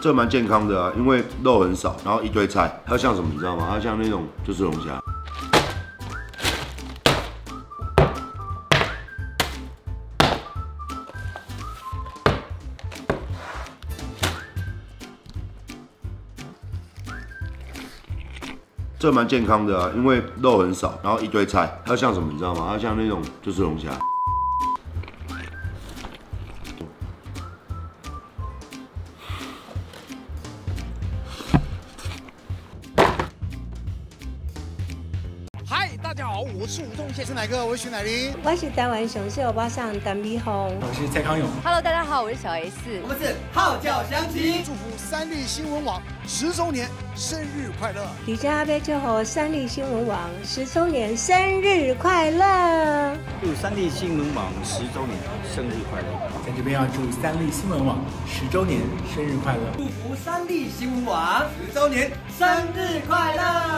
这蛮健康的啊，因为肉很少，然后一堆菜，它像什么你知道吗？它像那种就是龙虾。这蛮健康的啊，因为肉很少，然后一堆菜，它像什么你知道吗？它像那种就是龙虾。嗨，大家好，我是吴宗宪，是哪个？我是徐乃麟，我是台湾雄狮欧巴桑陈美红，我是蔡康永。Hello，大家好，我是小 S。我们是号角响起，祝福三立新闻网十周年生日快乐！李家贝祝贺三立新闻网十周年生日快乐！祝三立新闻网十周年生日快乐！在这边要祝三立新闻网十周年生日快乐！祝福三立新闻网十周年生日快乐！